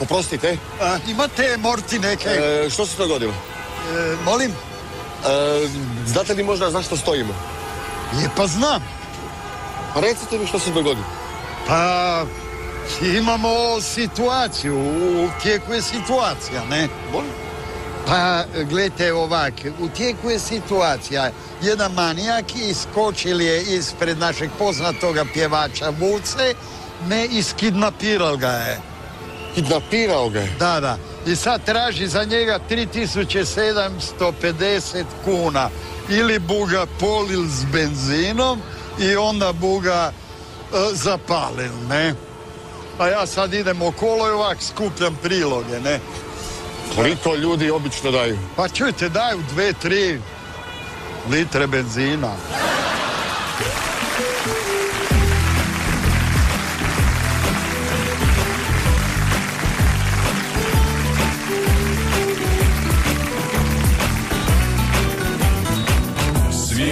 Oprostite, A, imate morci neke? e, što se dogodilo? E, molim? E, znate li možda zašto stojimo? Je, pa znam. Pa recite mi što se dogodilo. Pa, imamo situaciju, u tijeku je situacija, ne? Molim? Pa, gledajte ovak, u tijeku je situacija. Jedan manijak iskočil je ispred našeg poznatoga pjevača Vuce, ne iskidnapirao ga je. Kidnapirao ga je. Da, da. I sad traži za njega 3750 kuna. Ili buga polil s benzinom i onda buga e, zapalil, ne? A ja sad idem okolo i ovak skupljam priloge, ne? Koliko ljudi obično daju? Pa čujte, daju dve, tri litre benzina.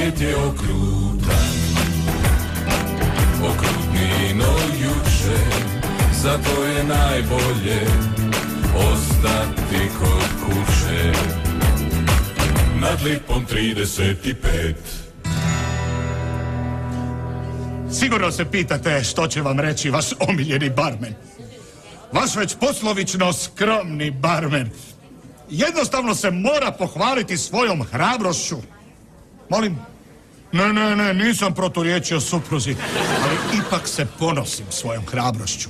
Svijet je okrutan Okrutniji no juče Zato je najbolje Ostati kod kuće Nad lipom 35 Sigurno se pitate što će vam reći vaš omiljeni barmen. Vaš već poslovično skromni barmen. Jednostavno se mora pohvaliti svojom hrabrošću. Molim? Ne, ne, ne, nisam proturječio supruzi, ali ipak se ponosim svojom hrabrošću.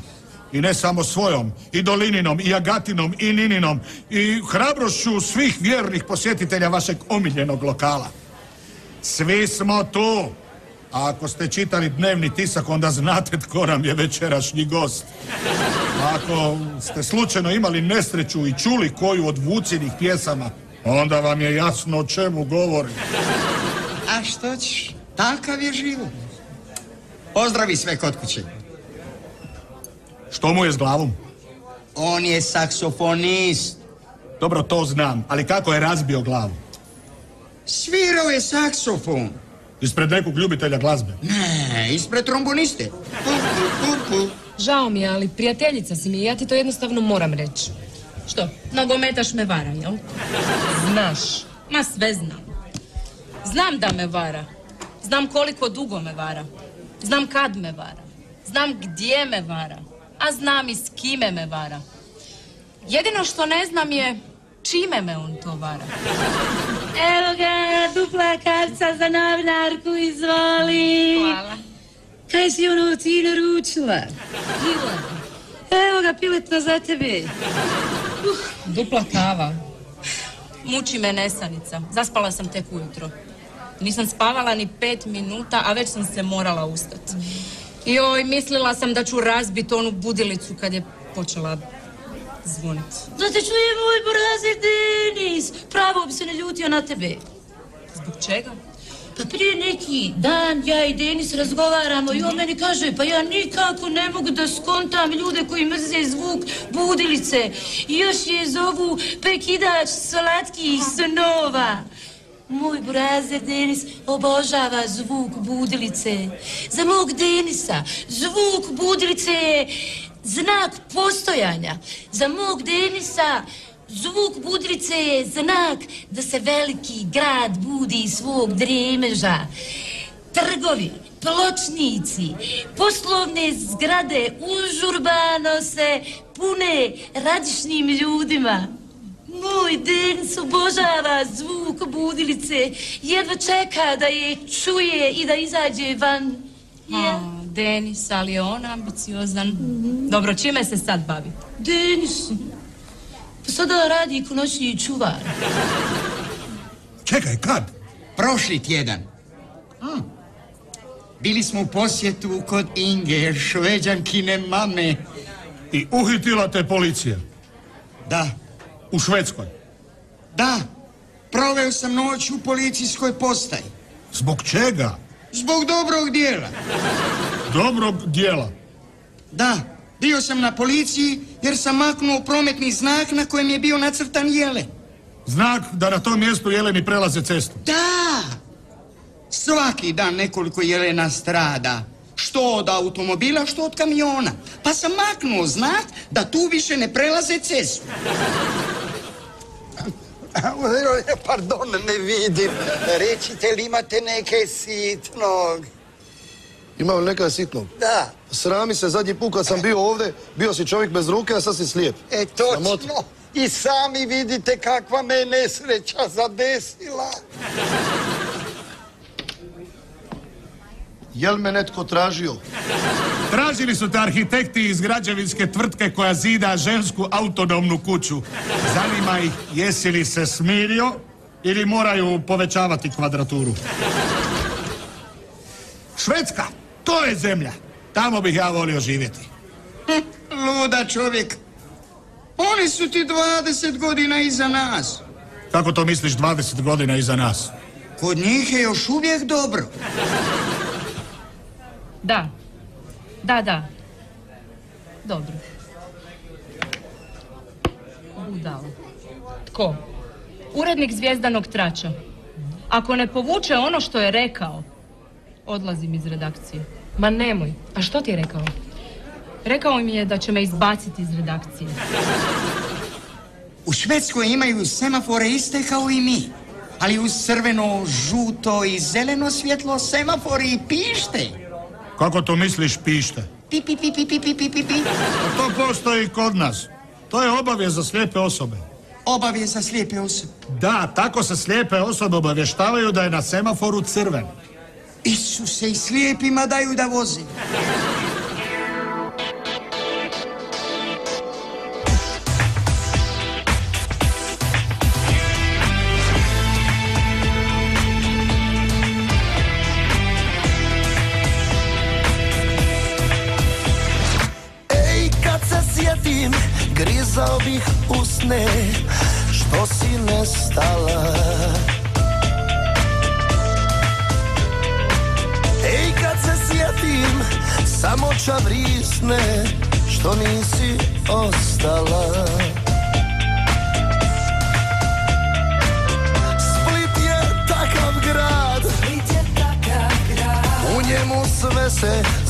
I ne samo svojom, i Dolininom, i Agatinom, i Nininom, i hrabrošću svih vjernih posjetitelja vašeg omiljenog lokala. Svi smo tu. A ako ste čitali dnevni tisak, onda znate tko nam je večerašnji gost. A ako ste slučajno imali nesreću i čuli koju od vucinih pjesama, onda vam je jasno o čemu govorim. A što ćeš? Takav je život. Pozdravi sve kod kuće. Što mu je s glavom? On je saksofonist. Dobro, to znam, ali kako je razbio glavu? Svirao je saksofon. Ispred nekog ljubitelja glazbe. Ne, ispred tromboniste. Žao mi je, ali prijateljica si mi i ja ti to jednostavno moram reći. Što, nogometaš me vara, jel? Znaš. Ma sve znam. Znam da me vara. Znam koliko dugo me vara. Znam kad me vara. Znam gdje me vara. A znam i s kime me vara. Jedino što ne znam je čime me on to vara. Evo ga, dupla karca za novinarku, izvoli. Hvala. Kaj si ono ti naručila? Evo ga, piletno za tebe. Dupla kava. Muči me nesanica. Zaspala sam tek ujutro. Nisam spavala ni pet minuta, a već sam se morala ustati. Joj, mislila sam da ću razbiti onu budilicu kad je počela zvoniti. Da te čuje moj borazi Denis. Pravo bi se ne ljutio na tebe. Zbog čega? Pa prije neki dan ja i Denis razgovaramo i on meni kaže pa ja nikako ne mogu da skontam ljude koji mrze zvuk budilice. I još je zovu prekidač slatkih snova. Moj burazer Denis obožava zvuk budilice. Za mog Denisa zvuk budilice je znak postojanja. Za mog Denisa zvuk budilice je znak da se veliki grad budi iz svog dremeža. Trgovi, pločnici, poslovne zgrade užurbano se pune radišnim ljudima. Moj Denis obožava zvuk budilice, jedva čeka da je čuje i da izađe van. Ja. A, Denis, ali je on ambiciozan. Dobro, čime se sad bavi? Denis, pa sada radi ko noćni čuvar. Čekaj, kad? Prošli tjedan. Hmm. Bili smo u posjetu kod Inge, šveđankine mame. I uhitila te policija. Da, U Švedskoj. da. Proveo sam noć u policijskoj postaji. Zbog čega? Zbog dobrog dijela. Dobrog dijela. Da, bio sam na policiji jer sam maknuo prometni znak na kojem je bio nacrtan jele. Znak da na tom mjestu jeleni prelaze cestu. Da! Svaki dan nekoliko jelena strada. Što od automobila, što od kamiona. Pa sam maknuo znak da tu više ne prelaze cestu. Pardon, ne vidim. Recite li imate neke sitnog? Imam li neka sitnog? Da. Srami se zadnji put kad sam bio ovdje, bio si čovjek bez ruke, a sad si slijep. E, točno. I sami vidite kakva me nesreća zadesila. Jel me netko tražio? Tražili su te arhitekti iz građevinske tvrtke koja zida žensku autonomnu kuću. Zanima ih jesi li se smirio ili moraju povećavati kvadraturu. Švedska, to je zemlja. Tamo bih ja volio živjeti. Luda čovjek. Oni su ti 20 godina iza nas. Kako to misliš 20 godina iza nas? Kod njih je još uvijek dobro. Da. Da, da. Dobro. Budala. Tko? Urednik zvijezdanog trača. Ako ne povuče ono što je rekao, odlazim iz redakcije. Ma nemoj. A što ti je rekao? Rekao mi je da će me izbaciti iz redakcije. U Švedskoj imaju semafore iste kao i mi. Ali uz crveno, žuto i zeleno svjetlo semafori pište. Kako to misliš pište? Pi, pi, pi, pi, pi, pi, pi, To postoji kod nas. To je obavijest za slijepe osobe. Obavijest za slijepe osobe? Da, tako se slijepe osobe obavještavaju da je na semaforu crven. Isuse, i slijepima daju da vozi. Bih usne, što si nestala. Ej, kad se sjetim, samo čavrisne, što nisi ostala. Split je takav grad, u njemu sve se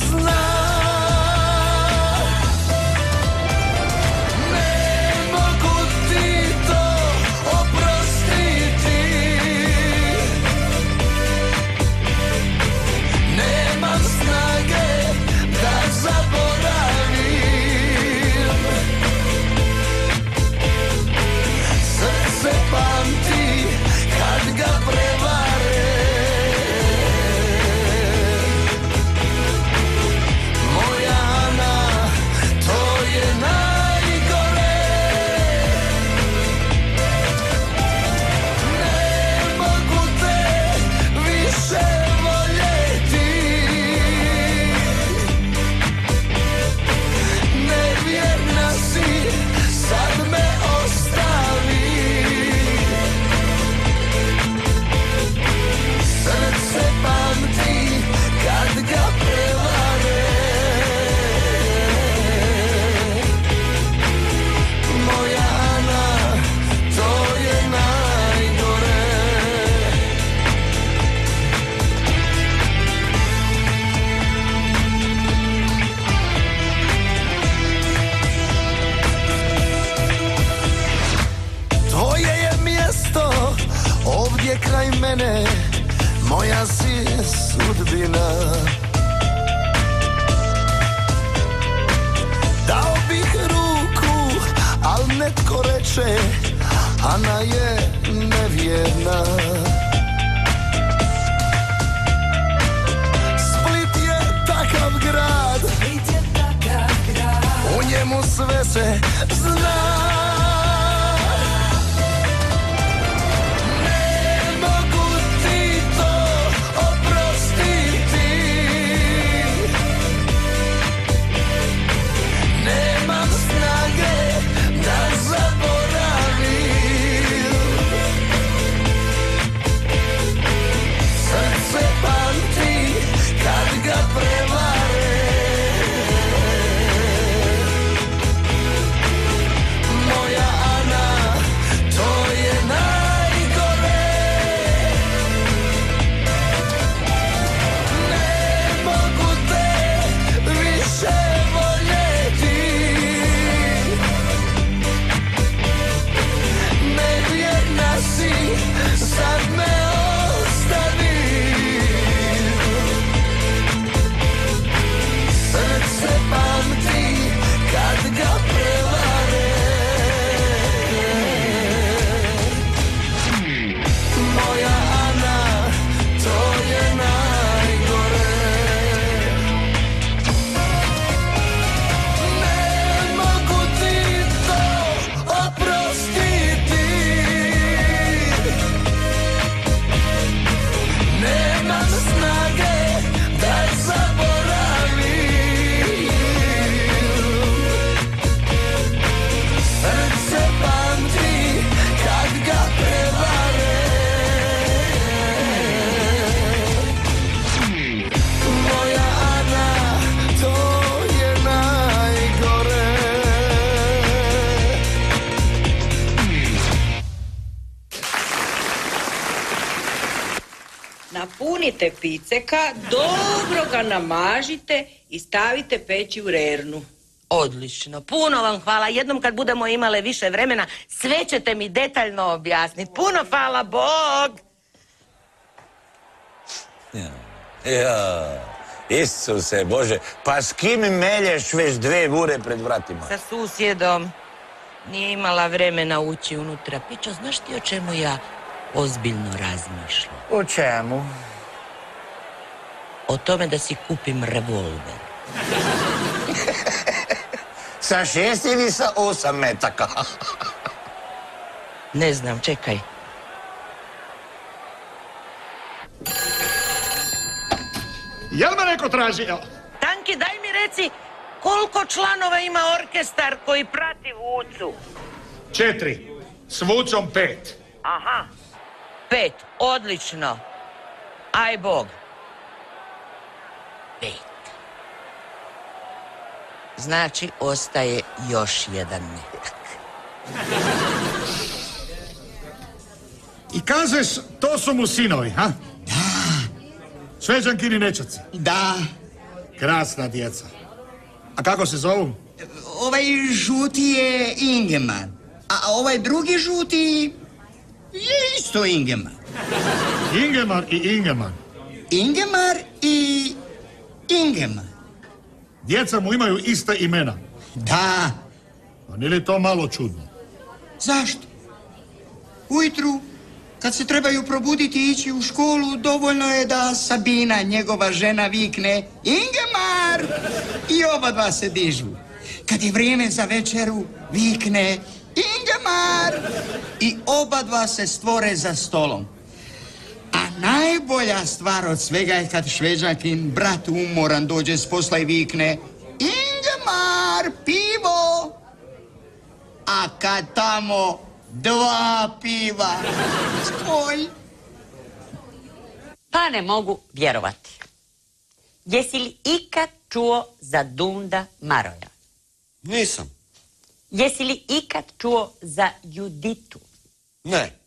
Uzmite piceka, dobro ga namažite i stavite peći u rernu. Odlično, puno vam hvala. Jednom kad budemo imale više vremena, sve ćete mi detaljno objasniti. Puno hvala, Bog! Ja, Isuse Bože, pa s kim melješ već dve vure pred vratima? Sa susjedom. Nije imala vremena ući unutra. Pićo, znaš ti o čemu ja ozbiljno razmišljam? O čemu? O tome da si kupim revolver. Sa šest ili sa osam metaka? Ne znam, čekaj. Jel me neko traži? Evo, Tanki, daj mi reci koliko članova ima orkestar koji prati Vucu? Četiri. S Vucom pet. Aha. Pet, odlično. Aj Bog. Pet. Znači, ostaje još jedan metak. I kažeš, to su mu sinovi, ha? Da. Šveđankini nečaci. Da, Krasna djeca. A kako se zovu? ovaj žuti je Ingemar, a ovaj drugi žuti je isto Ingemar. Ingemar i Ingemar. Ingemar i Ingemar. Djeca mu imaju ista imena. Da, Pa nije li to malo čudno? zašto? Ujutru, kad se trebaju probuditi i ići u školu, dovoljno je da Sabina, njegova žena, vikne Ingemar! I oba dva se dižu. Kad je vrijeme za večeru, vikne Ingemar! I oba dva se stvore za stolom. A najbolja stvar od svega je kad šveđankin brat umoran dođe s posla i vikne Ingemar, pivo! A kad tamo dva piva, spoj. Pa ne mogu vjerovati. Jesi li ikad čuo za Dunda Maroja? Nisam. Jesi li ikad čuo za Juditu? Ne.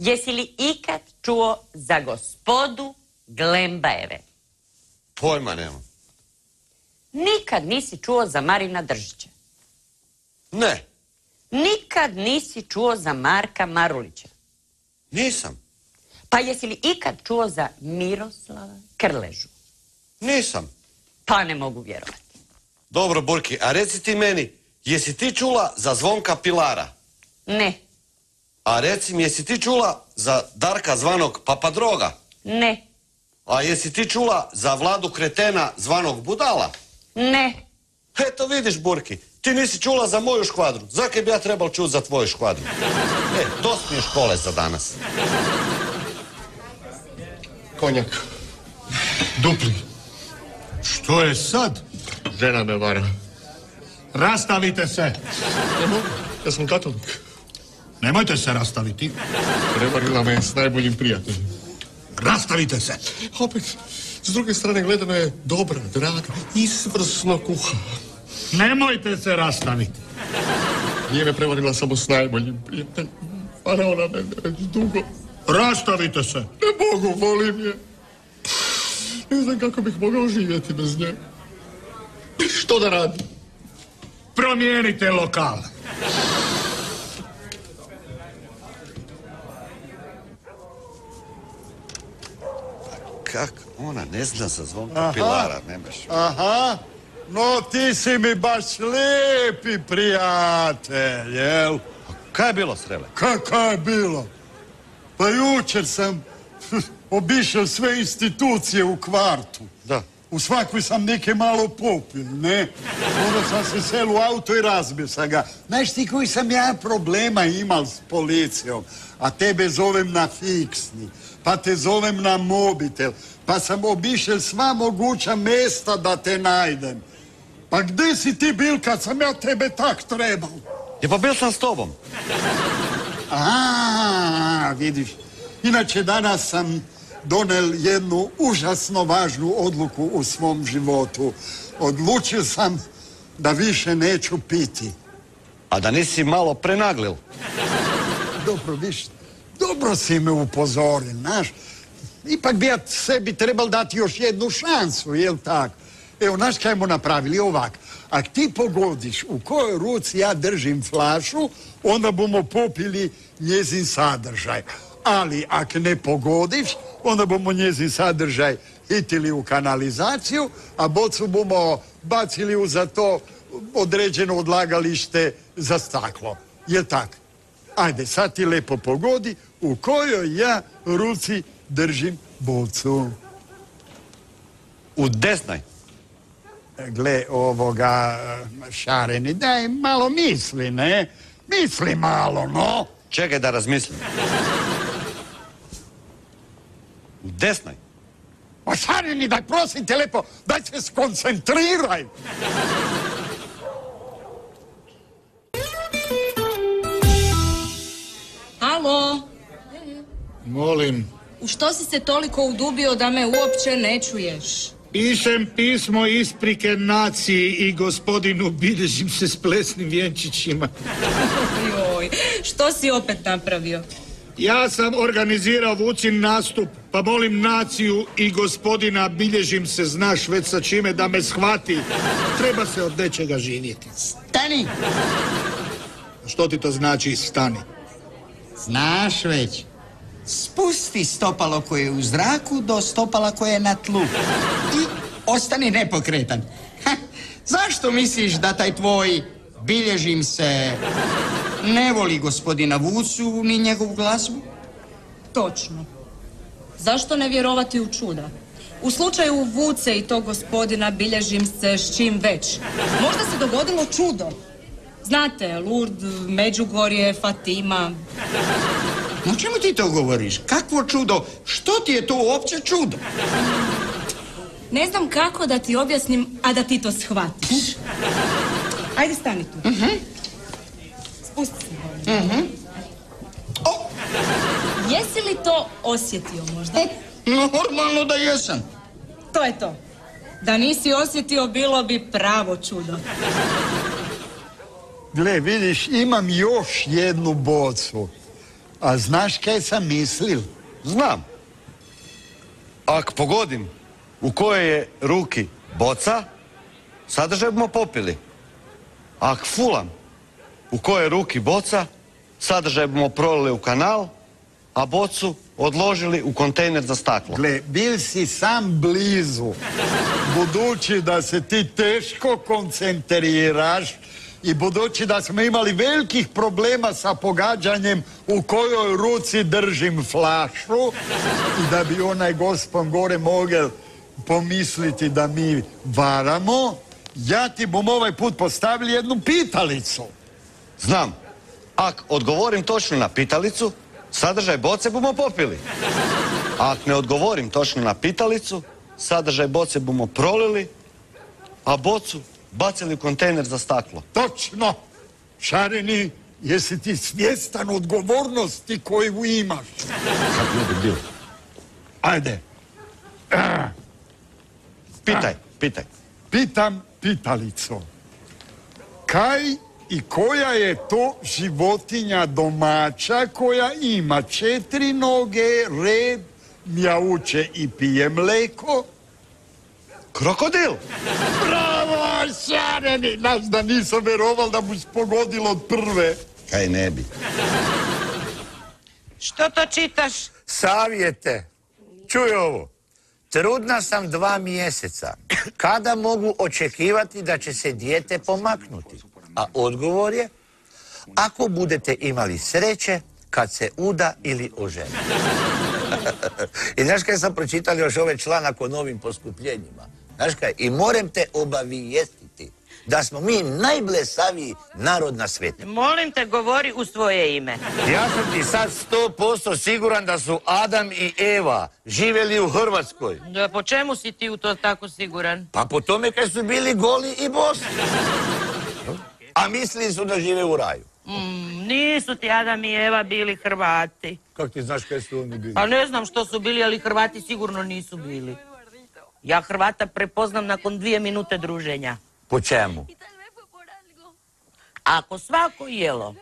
Jesi li ikad čuo za gospodu Glembajeve? Pojma nemam. Nikad nisi čuo za Marina Držića. Ne. Nikad nisi čuo za Marka Marulića. Nisam. Pa jesi li ikad čuo za Miroslava Krležu? Nisam. Pa ne mogu vjerovati. Dobro, Burki, a reci ti meni, jesi ti čula za Zvonka Pilara? Ne, A reci mi, jesi ti čula za Darka zvanog Papadroga? ne, A jesi ti čula za Vladu Kretena zvanog Budala? ne. Eto vidiš, Burki, ti nisi čula za moju škvadru. Zakaj bi ja trebal čuti za tvoju škvadru? E, dosta mi je škole za danas. Konjak. Dupli. Što je sad? Žena me vara. Rastavite se. Ja sam katolik. Nemojte se rastaviti. Prevarila me s najboljim prijateljem. Rastavite se. Opet, s druge strane gledano je dobra, draga, izvrsno kuha. Nemojte se rastaviti. Nije me prevarila samo s najboljim prijateljem. Ali ona me već dugo. Rastavite se. Ne mogu, volim je. Ne znam kako bih mogao živjeti bez nje. Što da radim? Promijenite lokal. Kak? Ona ne zna za Zvonka Aha. Pilara, nemaš. Aha, no ti si mi baš lijepi prijatelj, jel? Kaj je bilo, Srele? Kako je bilo? Pa jučer sam obišao sve institucije u kvartu. Da. U svakoj sam neke malo popil, ne? Onda sam se sel u auto i razbio sam ga. Znaš ti koji sam ja problema imal s policijom, a tebe zovem na fiksni, pa te zovem na mobitel, pa sam obišel sva moguća mesta da te najdem. Pa gdje si ti bil kad sam ja tebe tak trebal? Je pa bil sam s tobom. A, vidiš. Inače, danas sam donel jednu užasno važnu odluku u svom životu. Odlučio sam da više neću piti. A da nisi malo prenaglil. Dobro, viš, dobro si me upozoril, znaš. ipak bi ja sebi trebal dati još jednu šansu, jel tako? Evo, naš kaj smo napravili ovak. Ak ti pogodiš u kojoj ruci ja držim flašu, onda bomo popili njezin sadržaj. Ali ak ne pogodiš, onda bomo njezin sadržaj hitili u kanalizaciju, a bocu bomo bacili u za to određeno odlagalište za staklo. Jel tak? Ajde, sad ti lepo pogodi u kojoj ja ruci držim bocu. U desnoj. Gle ovoga šareni, daj malo misli, ne? Misli malo, no. Čekaj da razmislim. U desnoj. Ma šareni, daj prosim te lepo, daj se skoncentriraj. Alo, Molim, u što si se toliko udubio da me uopće ne čuješ? pišem pismo isprike naciji i gospodinu bilježim se s plesnim vjenčićima. Joj, što si opet napravio? Ja sam organizirao Vucin nastup, pa molim naciju i gospodina bilježim se, znaš već sa čime da me shvati. Treba se od nečega živjeti. Stani! Što ti to znači stani? Znaš već. Spusti stopalo koje je u zraku do stopala koje je na tlu. I ostani nepokretan. Ha, zašto misliš da taj tvoj bilježim se ne voli gospodina Vucu ni njegovu glazbu? Točno. Zašto ne vjerovati u čuda? U slučaju Vuce i tog gospodina bilježim se s čim već. Možda se dogodilo čudo. Znate, Lurd, Međugorje, Fatima. O čemu ti to govoriš? Kakvo čudo? Što ti je to uopće čudo? Ne znam kako da ti objasnim, a da ti to shvatiš. Ajde, stani tu. Spusti se. Jesi li to osjetio možda? Normalno da jesam. To je to. Da nisi osjetio, bilo bi pravo čudo. Gle, vidiš, imam još jednu bocu. A znaš kaj sam mislil? Znam. Ako pogodim u kojoj je ruki boca, sadržaj bomo popili. Ako fulam u kojoj ruki boca, sadržaj bomo prolili u kanal, a bocu odložili u kontejner za staklo. Gle, bil si sam blizu. Budući da se ti teško koncentriraš i budući da smo imali velikih problema sa pogađanjem u kojoj ruci držim flašu i da bi onaj gospon gore mogel pomisliti da mi varamo, ja ti bom ovaj put postavili jednu pitalicu. Znam. Ako odgovorim točno na pitalicu, sadržaj boce bomo popili. A ako ne odgovorim točno na pitalicu, sadržaj boce bomo prolili, a bocu bacili u kontejner za staklo. Točno. Šareni, jesi ti svjestan odgovornosti koju imaš? Ne bi bilo? Ajde. Pitaj, pitaj. Pitam pitalicu. Kaj i koja je to životinja domaća koja ima četiri noge, red, mjauče i pije mleko? Krokodil! Bravo, šareni! Znaš da nisam veroval da mu pogodilo od prve. Kaj ne bi. Što to čitaš? Savjete. Čuj ovo. Trudna sam dva mjeseca. Kada mogu očekivati da će se dijete pomaknuti? A odgovor je, ako budete imali sreće kad se uda ili oženi. I znaš kaj sam pročitao još ovaj članak o novim poskupljenjima? Znaš kaj, i moram te obavijestiti da smo mi najblesaviji narod na svijetu. Molim te, govori u svoje ime. Ja sam ti sad sto posto siguran da su Adam i Eva živjeli u Hrvatskoj. Da, po čemu si ti u to tako siguran? Pa po tome kad su bili goli i bosi. A mislili su da žive u raju. Mm, nisu ti Adam i Eva bili Hrvati. Kako ti znaš kaj su oni bili? Pa ne znam što su bili, ali Hrvati sigurno nisu bili. Ja Hrvata prepoznam nakon dvije minute druženja. Po čemu? Ako svako jelo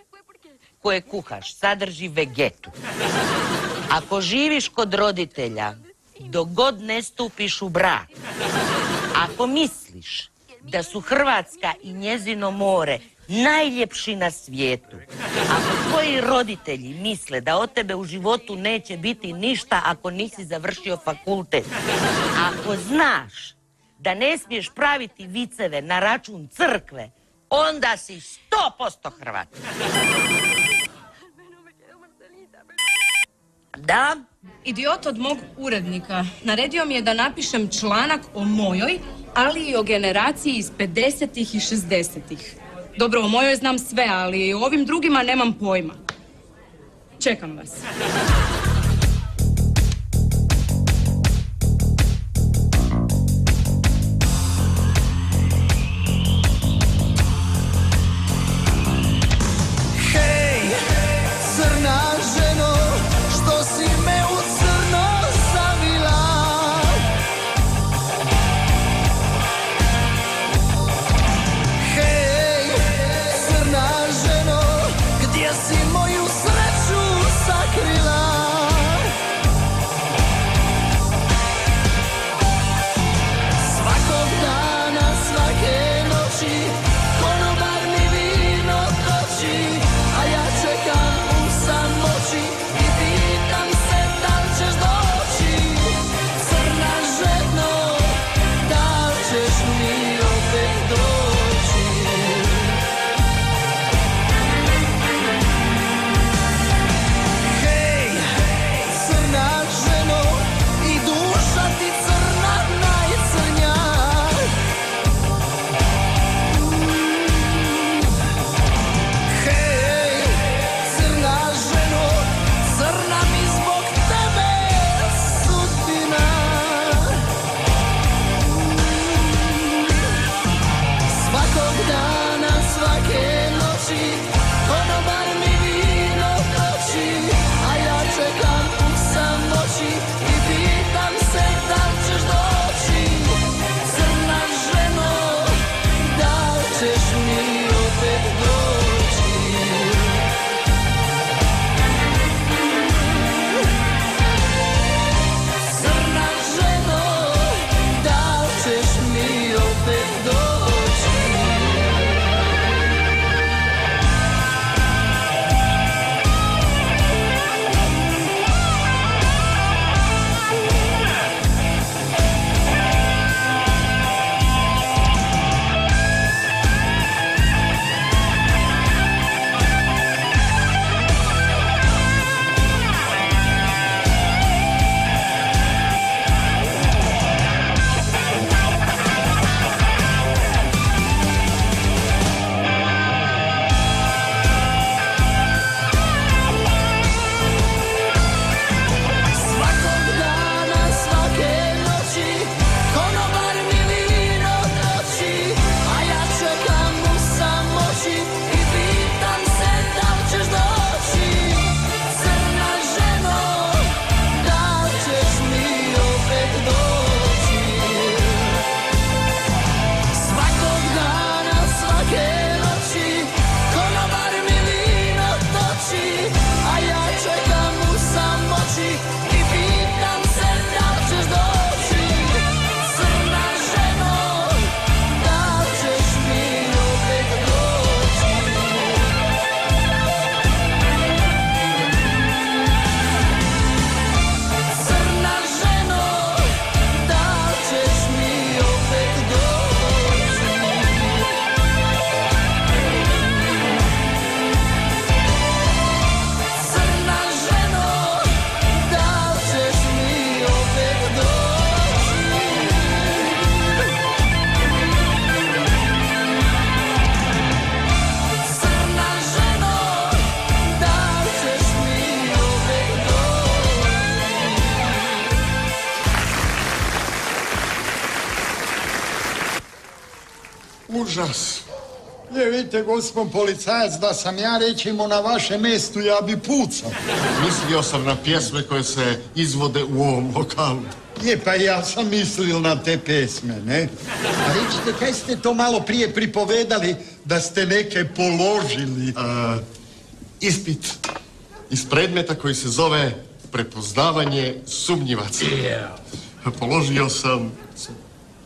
koje kuhaš sadrži vegetu, ako živiš kod roditelja dok god ne stupiš u brak. Ako misliš da su Hrvatska i njezino more najljepši na svijetu, ako tvoji roditelji misle da od tebe u životu neće biti ništa ako nisi završio fakultet, ako znaš da ne smiješ praviti viceve na račun crkve, onda si sto posto Hrvat. Da? Idiot od mog urednika naredio mi je da napišem članak o mojoj, ali i o generaciji iz 50-ih i 60-ih. Dobro, o mojoj znam sve, ali o ovim drugima nemam pojma. Čekam vas. Vidite, gospod policajac, da sam ja recimo na vašem mjestu, ja bi pucao. Mislio sam na pjesme koje se izvode u ovom lokalu. Je, pa ja sam mislil na te pesme, ne? A recite, kaj ste to malo prije pripovedali da ste neke položili? ispit iz predmeta koji se zove prepoznavanje sumnjivaca. Položio sam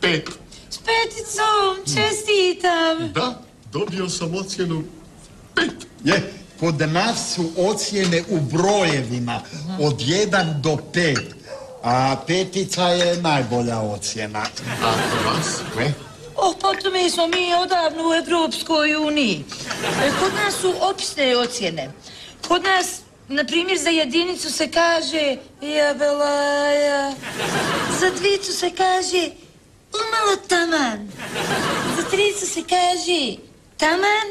pet. S peticom, čestitam. Da, dobio sam ocjenu Je, kod nas su ocjene u brojevima od 1 do 5, a petica je najbolja ocjena. A kod vas? Ne? Oh, pa tome smo mi odavno u Evropskoj uniji. E, Kod nas su opisne ocjene. Kod nas, na primjer, za jedinicu se kaže jabelaja. Za dvicu se kaže umalo taman. Za tricu se kaže taman.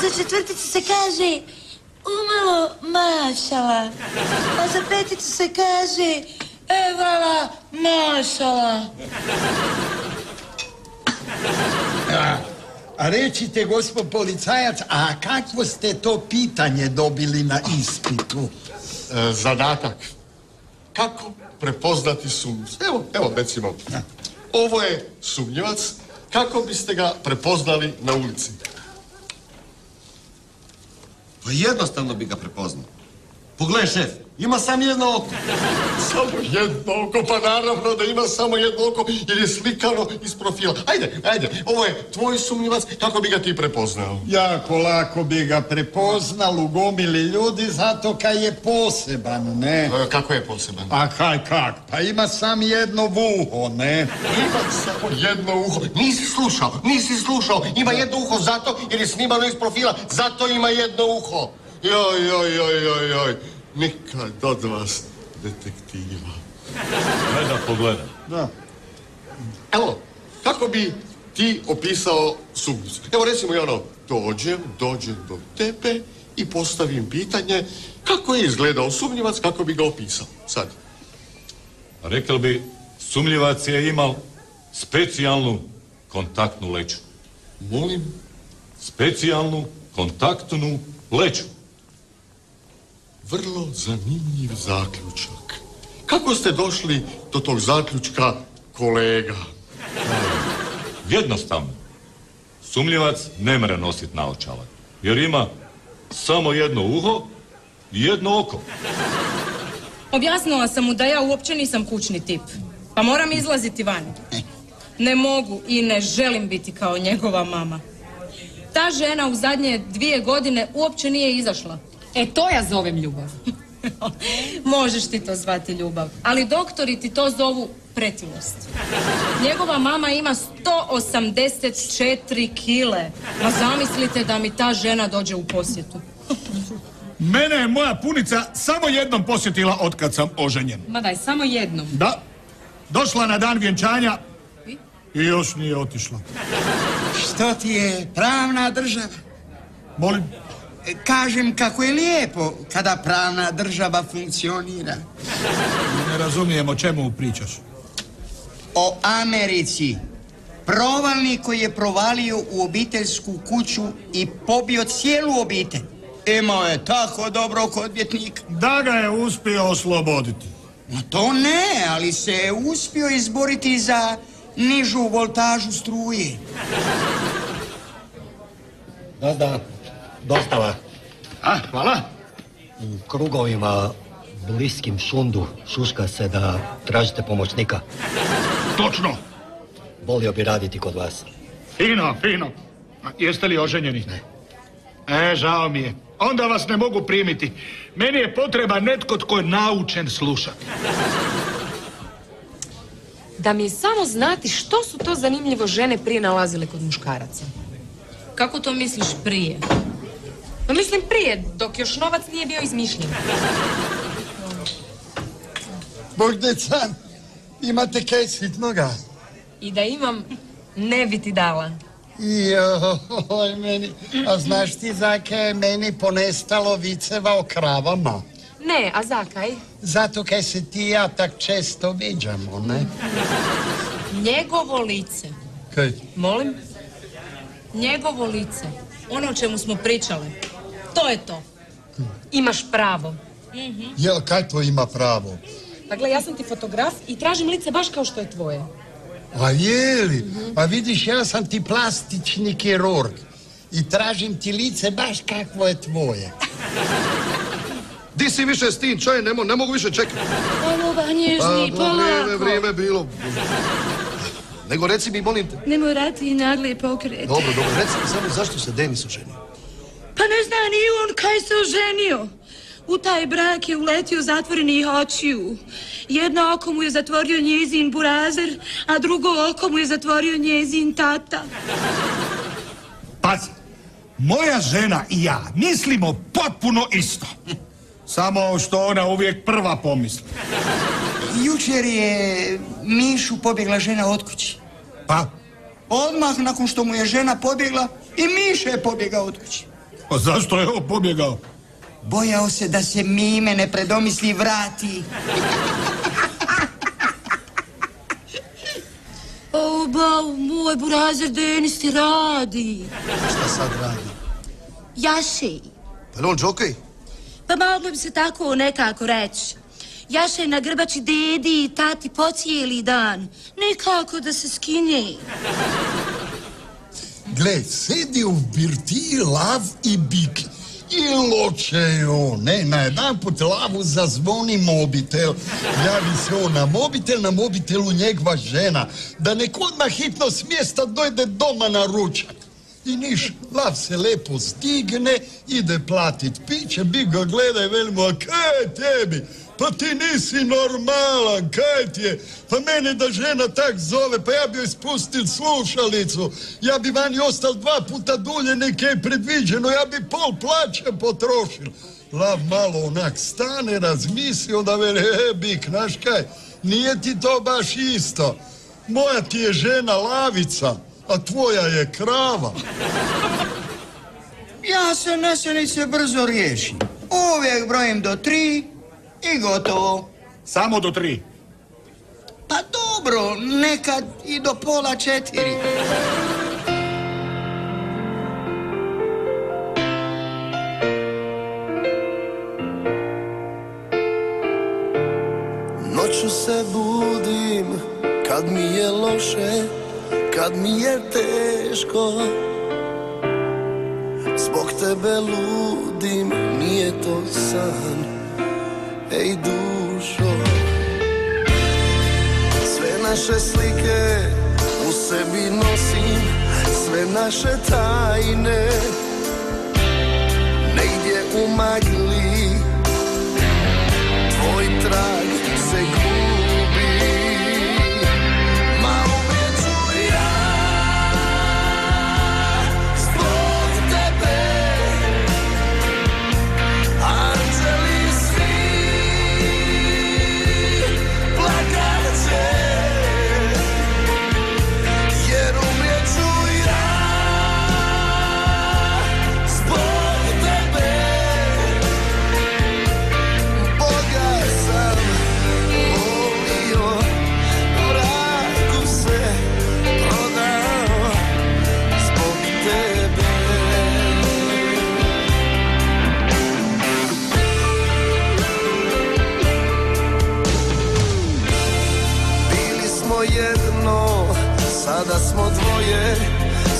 Za četvrticu se kaže umalo mašala. A za peticu se kaže evala mašala. A, a recite, gospod policajac, a kakvo ste to pitanje dobili na ispitu? E, zadatak. Kako prepoznati sumnjivac? Evo, evo recimo, ovo je sumnjivac. Kako biste ga prepoznali na ulici? Pa jednostavno bi ga prepoznao. Pogledaj, šef, ima sam jedno oko. Samo jedno oko, pa naravno da ima samo jedno oko, jer je slikano iz profila. Ajde, ajde, ovo je tvoj sumnjivac, kako bi ga ti prepoznao? Jako lako bi ga prepoznal u gomili ljudi zato kaj je poseban, ne? E, Kako je poseban? A kaj kak? Pa ima sam jedno vuho, ne? Ima samo jedno uho. Nisi slušao, nisi slušao. Ima jedno uho zato jer je snimano iz profila. Zato ima jedno uho. Joj, joj, joj, joj, joj. Nikad od vas detektiva. Daj da pogledam. Da. Evo, kako bi ti opisao sumnjicu? Evo recimo i ono, dođem, dođem do tebe i postavim pitanje kako je izgledao sumnjivac, kako bi ga opisao. Sad. Rekli bi, sumnjivac je imal specijalnu kontaktnu leću. Molim? Specijalnu kontaktnu leću. Vrlo zanimljiv zaključak. Kako ste došli do tog zaključka, kolega? Jednostavno. Sumnjivac ne mre nosit naočale. Jer ima samo jedno uho i jedno oko. Objasnila sam mu da ja uopće nisam kućni tip. Pa moram izlaziti van. Ne mogu i ne želim biti kao njegova mama. Ta žena u zadnje dvije godine uopće nije izašla. E, to ja zovem ljubav. Možeš ti to zvati ljubav, ali doktori ti to zovu pretilost. Njegova mama ima 184 kile. Ma zamislite da mi ta žena dođe u posjetu. Mene je moja punica samo jednom posjetila otkad sam oženjen. Ma daj, samo jednom. Da. Došla na dan vjenčanja i još nije otišla. Što ti je pravna država? Molim? Kažem kako je lijepo kada pravna država funkcionira. Ne razumijem o čemu pričaš. O Americi. Provalnik koji je provalio u obiteljsku kuću i pobio cijelu obitelj. Imao je tako dobrog odvjetnika. Da ga je uspio osloboditi. Ma to ne, ali se je uspio izboriti za nižu voltažu struje. Da, da, dostava. A, hvala. U krugovima bliskim sundu šuška se da tražite pomoćnika. Točno. Volio bi raditi kod vas. Fino, fino. A jeste li oženjeni? Ne. E, žao mi je. Onda vas ne mogu primiti. Meni je potreba netko tko je naučen slušati. Da mi je samo znati što su to zanimljivo žene prije nalazile kod muškaraca. Kako to misliš prije? No mislim prije, dok još novac nije bio izmišljen. Bogdecan, imate kaj sitnoga? I da imam, ne bi ti dala. Joj, meni, a znaš ti zake je meni ponestalo viceva o kravama? Ne, a zakaj? Zato kaj se ti ja tak često viđamo, ne? Njegovo lice. Kaj? Molim? Njegovo lice. Ono o čemu smo pričali. To je to. Imaš pravo. Jel, kaj to ima pravo? Dakle, ja sam ti fotograf i tražim lice baš kao što je tvoje. A je li? Pa vidiš, ja sam ti plastični kirurg i tražim ti lice baš kakvo je tvoje. Di si više s tim čajem, ne, mo- ne mogu više čekati. Aloba, nježni, Pa, vrijeme, polako. vrijeme bilo. Nego reci mi, molim te. Nemoj rati i nagle pokret. Dobro, dobro, reci mi samo zašto se Denis oženio. Pa ne zna ni on kaj se oženio. U taj brak je uletio zatvorenih očiju. Jedno oko mu je zatvorio njezin burazer, a drugo oko mu je zatvorio njezin tata. Pazi, moja žena i ja mislimo potpuno isto. Samo što ona uvijek prva pomisli. Jučer je Mišu pobjegla žena od kući. Pa? Odmah nakon što mu je žena pobjegla i Miša je pobjegao od kući. Pa zašto je on pobjegao? Bojao se da se Mime ne predomisli i vrati. O, ba, moj burazer Denis ti radi. Šta sad radi? Jaše. Pa je on džokej? Pa moglo bi se tako nekako reći. Jaše na grbači dedi i tati po cijeli dan. Nikako da se skinje. Gle, sedi u birtiji lav i bik. I loče je on, ne, na jedan put lavu zazvoni mobitel. Javi se on na mobitel, na mobitelu njegova žena. Da nek odmah hitno s mjesta dojde doma na ručak. I niš, lav se lepo stigne, ide platit piće, bi ga gleda i veli mu, a kaj tebi? Pa ti nisi normalan, kaj ti je? Pa mene da žena tak zove, pa ja bi joj spustil slušalicu. Ja bi vani ostal dva puta dulje neke je predviđeno, ja bi pol plaće potrošil. Lav malo onak stane, razmisli, onda veli, e, bik, znaš kaj, nije ti to baš isto. Moja ti je žena lavica, a tvoja je krava. Ja se nesenice brzo riješim. Uvijek brojim do tri i gotovo. Samo do tri. Pa dobro, nekad i do pola četiri. Noću se budim kad mi je loše, kad mi je teško Zbog tebe ludim, nije to san, ej dušo. Sve naše slike u sebi nosim, sve naše tajne. Negdje u magli tvoj trag se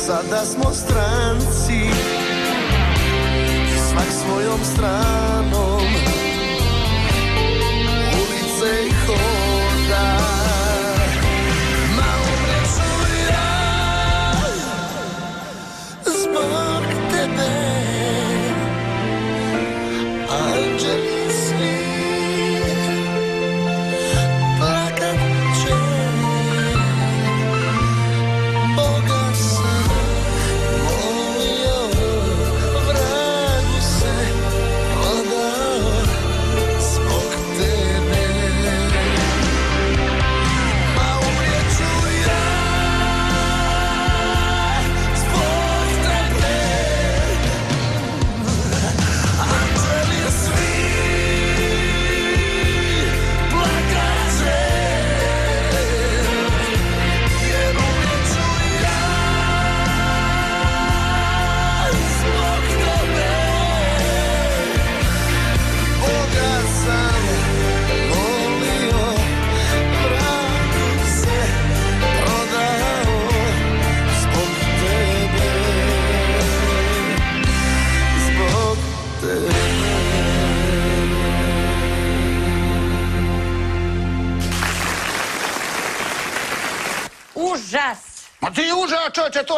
sada smo stranci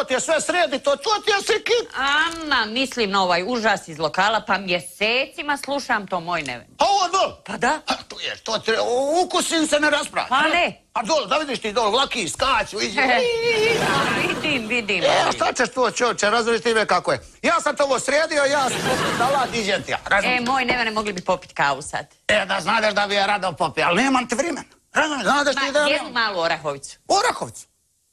ti je sve sredi, to, to ti je sve kit. Ama, mislim na ovaj užas iz lokala, pa mjesecima slušam to moj neven. A ovo dol? Pa da. A tu je, to ti, u- ukusin se ne raspravlja. Pa ne. A dol, da vidiš ti dol, vlaki skaču, iđe. vidim, vidim. E, a šta ćeš tu čovječe, razumiješ ti me kako je. Ja sam to ovo sredio, ja sam salat, iđem ti ja, E, moj nevene, mogli bi popit kavu sad. E, da znadeš da bi je rado popio, ali nemam ti vremena. Razumiješ, znadeš ti da... Ma, jednu malu orahovicu. Orahovcu.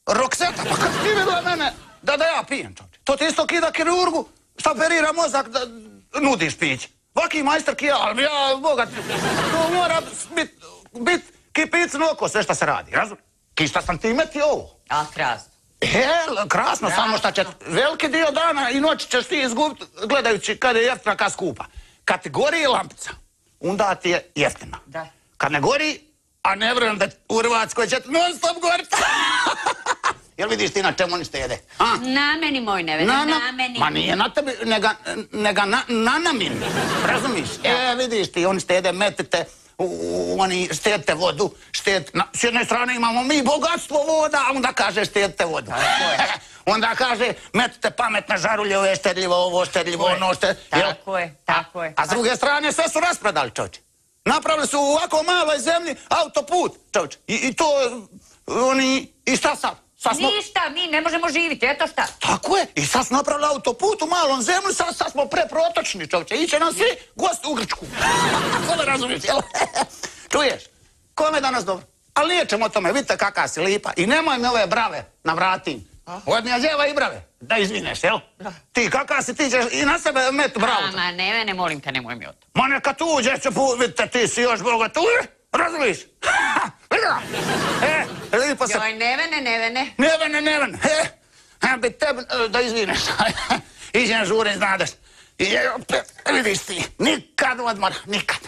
Rokseta, pa kako ti vidjela mene da, da ja pijem čovječe? To ti isto kida kirurgu, šta operira mozak da nudiš piće. Vaki majstor kija, ali ja, boga, ti, to mora bit, bit kipicno oko sve šta se radi, razumiješ? Ki šta sam ti metio ovo? A, krasno. E, krasno, samo šta će veliki dio dana i noći ćeš ti izgubiti gledajući kad je jeftina, kad skupa. Kad ti gori lampica, onda ti je jeftina. Da. Kad ne gori, a ne vjerujem da u Hrvatskoj će non stop goriti. Jel vidiš ti na čemu oni štede? A? Na meni, moj nevene, Na, na, na, meni. ma nije na tebi, nega, nega na, na namin. Razumiješ? E, vidiš ti, oni štede, metite, u, u- oni štedite vodu, šted, na, s jedne strane imamo mi bogatstvo voda, a onda kaže štedite vodu. onda kaže, metite pametne žarulje, ove štedljivo, ovo štedljivo, ono šte... Tako je, tako je. A s druge strane sve su raspredali, čovječe. Napravili su u ovako maloj zemlji autoput, čovječe. I, I to, oni, i šta sad? Sad smo... Ništa, mi ne možemo živjeti, eto šta. Tako je, i sad su napravili autoput u malom zemlji, sad, sad smo preprotočni, čovječe. Iće nam svi gosti u Grčku. Kome razumiješ, jel? Čuješ? Kome danas dobro? Ali nije ćemo o tome, vidite kakva si lipa. I nemoj mi ove brave na vratim. Odnija djeva i brave, da izvineš, jel? Ti kakva si, ti ćeš i na sebe met bravu. Ma, nevene, molim te, nemoj mi o to. Ma neka tu uđeš vidite, ti si još bogat, uje, razumiješ? E, lipo se Joj, nevene, nevene. Nevene, nevene, he, he, bi tebe, e, da izvineš, iđem žure, znadeš. I je, opet, vidiš ti, nikad odmora, nikad.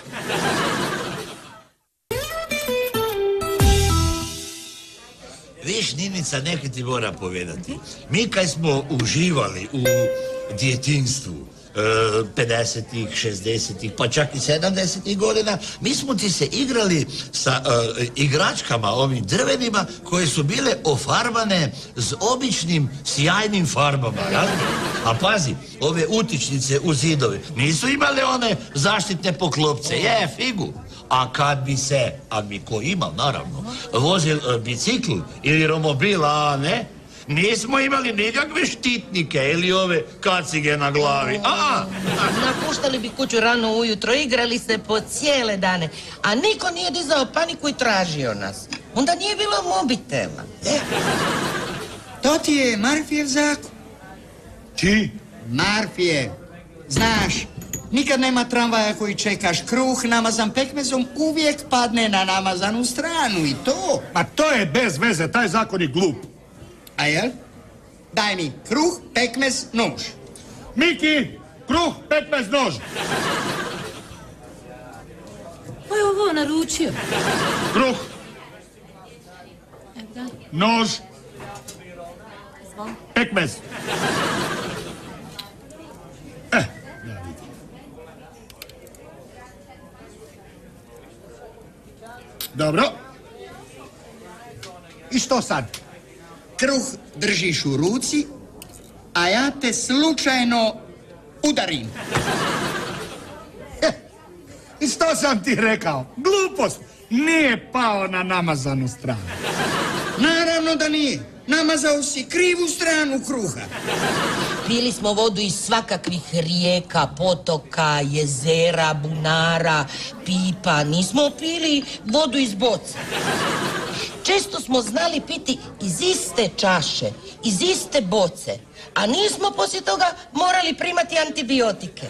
Viš, Ninica, neki ti mora povedati. Mi kad smo uživali u djetinstvu, e, 50-ih, 60-ih, pa čak i 70-ih godina, mi smo ti se igrali sa e, igračkama, ovim drvenima, koje su bile ofarbane s običnim sjajnim farbama, razumiješ? A pazi, ove utičnice u zidovi nisu imale one zaštitne poklopce, je, figu. A kad bi se, a bi ko imao, naravno, vozil e, bicikl ili romobil, a ne, nismo imali nikakve štitnike ili ove kacige na glavi. A, Napuštali bi kuću rano ujutro, igrali se po cijele dane, a niko nije dizao paniku i tražio nas. Onda nije bilo mobitela. To ti je Marfijev zakon. Čiji? Marfijev. Znaš, nikad nema tramvaja koji čekaš kruh namazan pekmezom, uvijek padne na namazanu stranu i to. Ma to je bez veze, taj zakon je glup. A jel? Daj mi kruh, pekmez, nož. Miki, kruh, pekmez, nož. Ko je ovo naručio? Kruh, nož, pekmez. Eh, da vidim. Dobro. I što sad? Kruh držiš u ruci, a ja te slučajno udarim. I što sam ti rekao? Glupost. Nije pao na namazanu stranu. Naravno da nije. Namazao si krivu stranu kruha. Pili smo vodu iz svakakvih rijeka, potoka, jezera, bunara, pipa. Nismo pili vodu iz boca. Često smo znali piti iz iste čaše, iz iste boce, a nismo poslije toga morali primati antibiotike.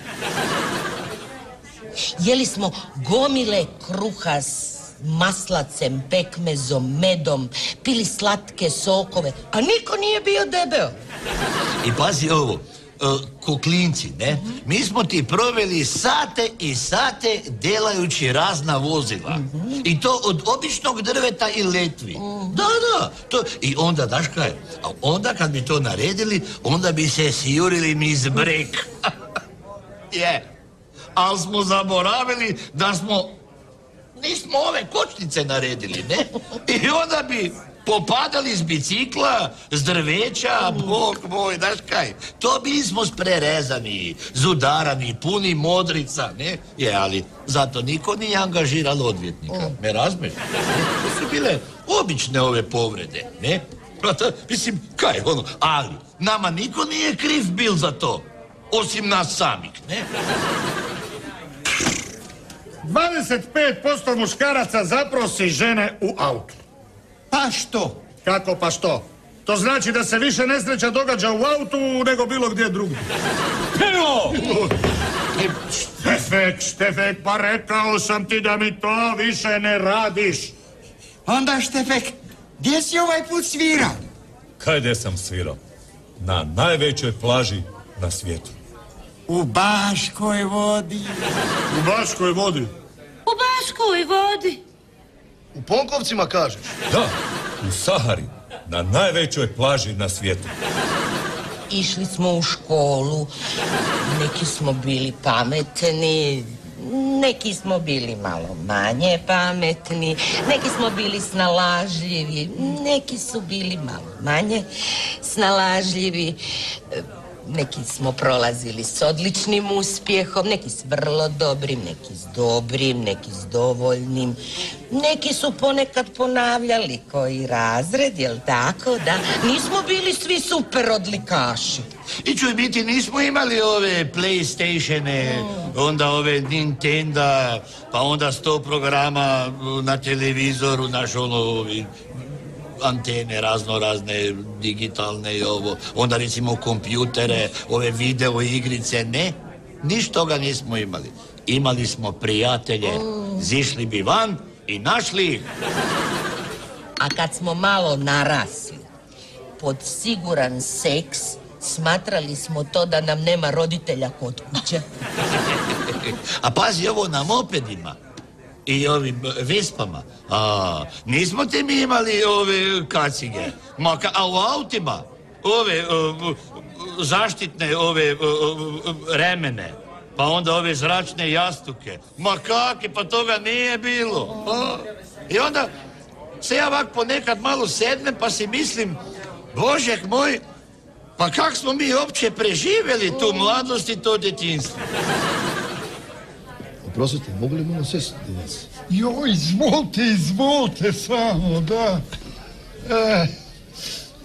Jeli smo gomile kruha s maslacem, pekmezom, medom, pili slatke sokove, a niko nije bio debeo. I pazi ovo, ko klinci, ne? Mi smo ti proveli sate i sate delajući razna vozila. I to od običnog drveta i letvi. Da, da. To, I onda, daš kaj? A onda kad bi to naredili, onda bi se sjurili niz brek. Je. Ali smo zaboravili da smo nismo ove kočnice naredili, ne? I onda bi Popadali s bicikla, s drveća, bog moj, znaš kaj, to bili smo sprerezani, zudarani, puni modrica, ne? Je, ali zato niko nije angažiral odvjetnika, me razmeš? To su bile obične ove povrede, ne? Mislim, kaj, ono, ali, nama niko nije kriv bil za to, osim nas samih, ne? 25% muškaraca zaprosi žene u auto. Pa što? Kako pa što? To znači da se više nesreća događa u autu nego bilo gdje drugdje. Evo! Štefek, Štefek, pa rekao sam ti da mi to više ne radiš. Onda Štefek, gdje si ovaj put svirao? Kaj gdje sam svirao? Na najvećoj plaži na svijetu. U Baškoj vodi. U Baškoj vodi? U Baškoj vodi. U Ponkovcima kažeš? Da, u Sahari, na najvećoj plaži na svijetu. Išli smo u školu, neki smo bili pametni, neki smo bili malo manje pametni, neki smo bili snalažljivi, neki su bili malo manje snalažljivi. Neki smo prolazili s odličnim uspjehom, neki s vrlo dobrim, neki s dobrim, neki s dovoljnim. Neki su ponekad ponavljali koji razred, jel tako? Da, nismo bili svi super odlikaši. I čuj biti, nismo imali ove Playstatione, onda ove Nintendo, pa onda sto programa na televizoru, naš ono, antene razno razne, digitalne i ovo, onda recimo kompjutere, ove video igrice, ne, niš toga nismo imali. Imali smo prijatelje, zišli bi van i našli ih. A kad smo malo narasli, pod siguran seks, smatrali smo to da nam nema roditelja kod kuće. A pazi ovo na mopedima i ovim e, vespama. A, nismo te mi imali ove kacige. Ma, ka- a u autima ove e, e, zaštitne ove e, e, remene. Pa onda ove zračne jastuke. Ma kakvi, pa toga nije bilo. A, I onda se ja ovak ponekad malo sednem pa si mislim, Božek moj, pa kak smo mi uopće preživjeli tu mladost i to djetinstvo? Oprostite, mogu li malo sest do vas? Joj, izvolite, izvolite samo, da. E,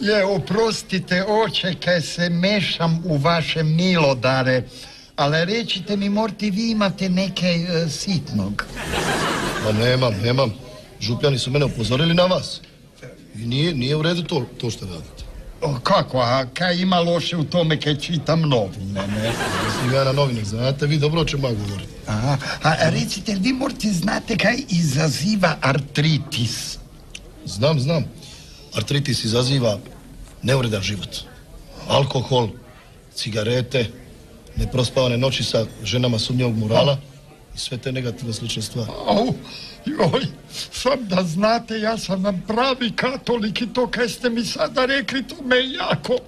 je, oprostite, oče, kaj se mešam u vaše milodare, ali recite mi, morate vi imate neke e, sitnog. Ma nemam, nemam. Župljani su mene upozorili na vas. I nije, nije u redu to, to što radite. O, kako, a kaj ima loše u tome kaj čitam novine, ne? Mislim ja na novine, znate vi dobro o čemu ja govorim. Aha, a recite, vi morate znate kaj izaziva artritis? Znam, znam. Artritis izaziva neuredan život. Alkohol, cigarete, neprospavane noći sa ženama sumnjavog morala i sve te negativne slične stvari. Au, joj, sam da znate, ja sam vam pravi katolik i to kaj ste mi sada rekli, to me jako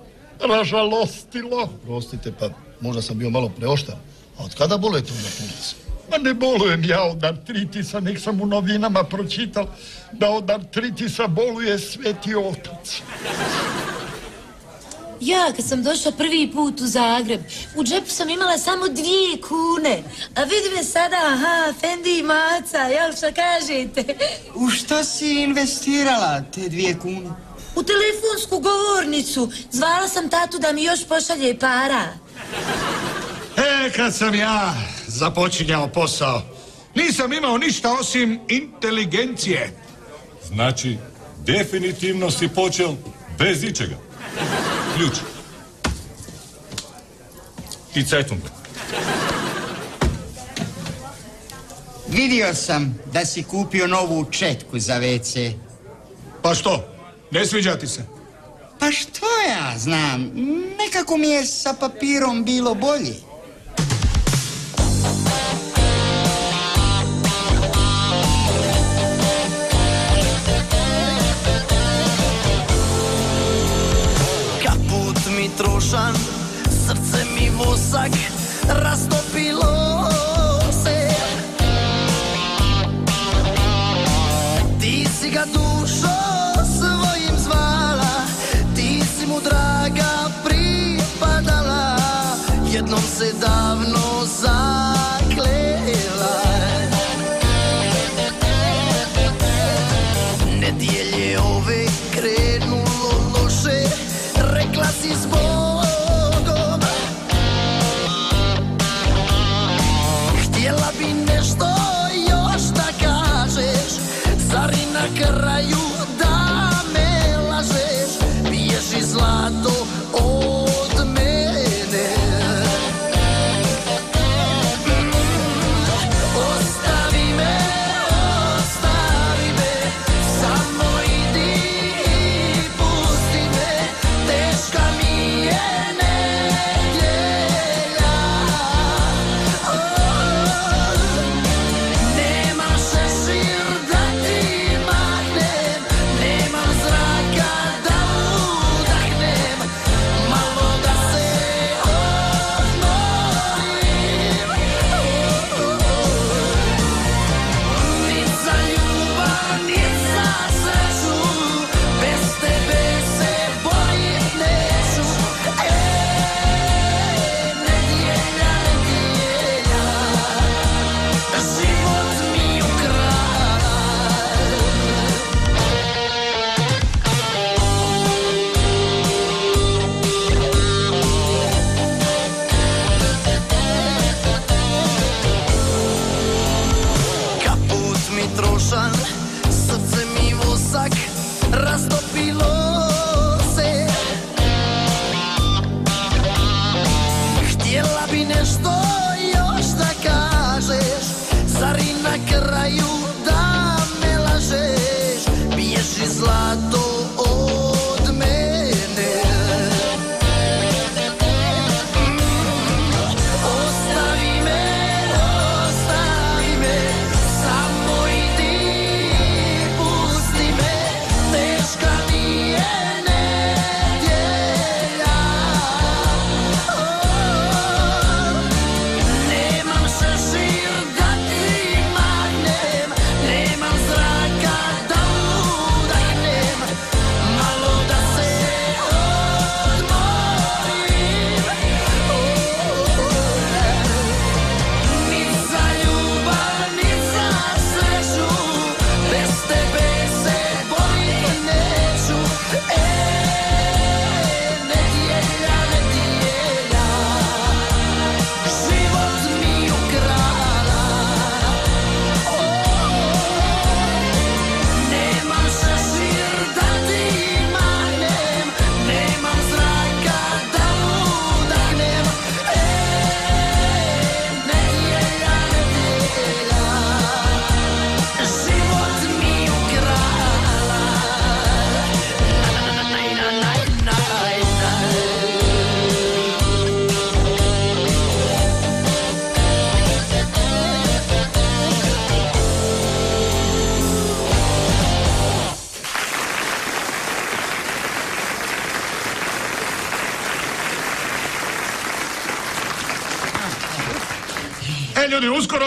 ražalostilo. Prostite, pa možda sam bio malo preoštar. A od kada bolujete od artritisa? Ma ne bolujem ja od artritisa, nek sam u novinama pročital da od artritisa boluje sveti otac. Ja, kad sam došla prvi put u Zagreb, u džepu sam imala samo dvije kune. A vidi me sada, aha, Fendi i Maca, jel što kažete? U što si investirala te dvije kune? U telefonsku govornicu. Zvala sam tatu da mi još pošalje para. E, kad sam ja započinjao posao, nisam imao ništa osim inteligencije. Znači, definitivno si počeo bez ičega. Ključ. I Zeitung. Vidio sam da si kupio novu četku za WC. Pa što, ne sviđa ti se? Pa što ja znam, nekako mi je sa papirom bilo bolje. dušan Srce mi vosak rastopilo se. Ti si ga dušo svojim zvala Ti si mu draga pripadala Jednom se davno zaklela.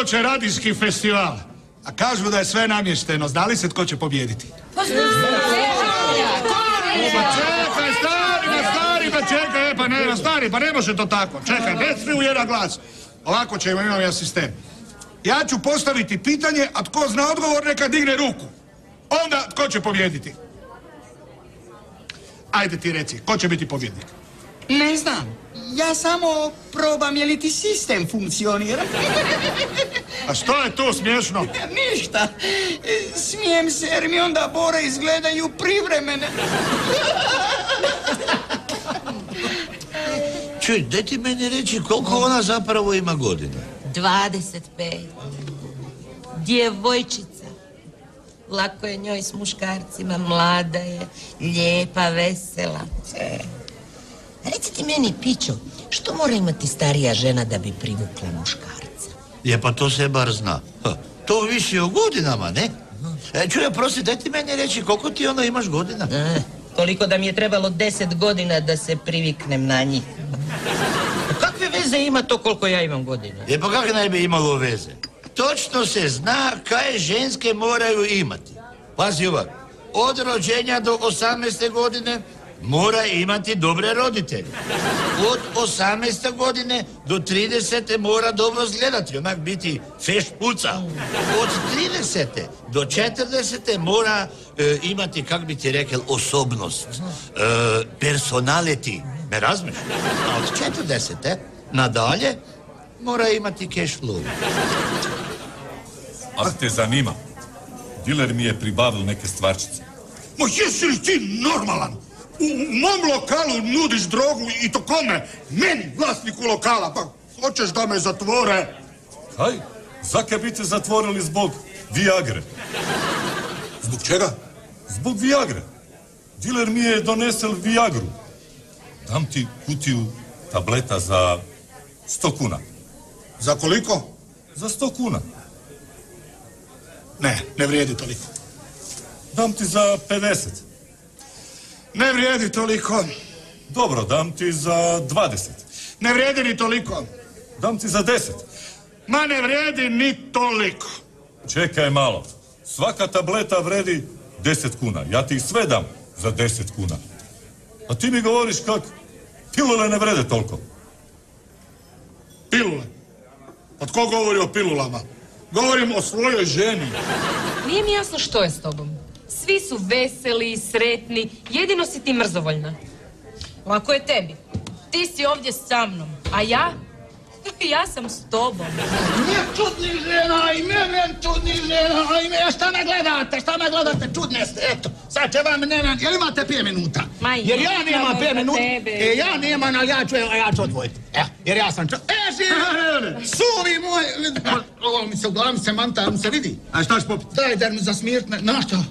Će radijski festival. A kažu da je sve namješteno. Znali se tko će pobijediti? Pa Pa čekaj, stari, ma stari, pa čekaj, e, pa ne, ma stari, pa ne može to tako. Čekaj, ne svi u jedan glas. Ovako ćemo, imam ja sistem. Ja ću postaviti pitanje, a tko zna odgovor, neka digne ruku. Onda, tko će pobijediti? Ajde ti reci, ko će biti pobjednik? Ne znam. Ja samo probam je li ti sistem funkcionira. A što je tu smiješno? Ništa. Smijem se jer mi onda bore izgledaju privremene. Čuj, daj ti meni reći koliko ona zapravo ima godina. 25. Djevojčica. Lako je njoj s muškarcima, mlada je, lijepa, vesela. E. Reci ti meni, Pićo, što mora imati starija žena da bi privukla muškarca? Je pa to se bar zna. Ha, to visi o godinama, ne? E, čuj, prosti, daj ti meni reći koliko ti ona imaš godina? E, toliko da mi je trebalo deset godina da se priviknem na njih. Kakve veze ima to koliko ja imam godina? Je pa kako ne bi imalo veze? Točno se zna kaj ženske moraju imati. Pazi ovak, od rođenja do 18. godine mora imati dobre roditelje. Od 18. godine do 30. mora dobro zgledati, onak biti feš puca. Od 30. do 40. mora e, imati, kak bi ti rekel, osobnost, e, personality, me razumiješ? A od 40. nadalje mora imati cash flow. Ako te zanima, diler mi je pribavil neke stvarčice. Ma jesi li ti normalan? U, mom lokalu nudiš drogu i to kome? Meni, vlasniku lokala. Pa hoćeš da me zatvore? Kaj? Zaka bi te zatvorili zbog Viagre? Zbog čega? Zbog Viagre. Diler mi je donesel Viagru. Dam ti kutiju tableta za 100 kuna. Za koliko? Za 100 kuna. Ne, ne vrijedi toliko. Dam ti za 50. Ne vrijedi toliko. Dobro, dam ti za 20. Ne vrijedi ni toliko. Dam ti za 10. Ma ne vrijedi ni toliko. Čekaj malo. Svaka tableta vredi 10 kuna. Ja ti ih sve dam za 10 kuna. A ti mi govoriš kak pilule ne vrede toliko. Pilule. Pa tko govori o pilulama? Govorim o svojoj ženi. Nije mi jasno što je s tobom. Svi su veseli i sretni, jedino si ti mrzovoljna. Lako je tebi. Ti si ovdje sa mnom, a ja? Ja sam s tobom. Nije čudnih žena i mene čudnih žena i me, šta me gledate, šta me gledate, čudne ste, eto. Sad će vam, ne, ne, jel imate pet minuta? Ma Jer ja nemam za minuta, e, ja nemam, ali ja ću, ja ću odvojiti. Evo, jer ja sam čo... E, živi, suvi moj, ovo mi se u glavi se manta, mi se vidi. A šta ćeš popiti? Daj da mi zasmirt, ne, znaš šta,